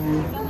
음.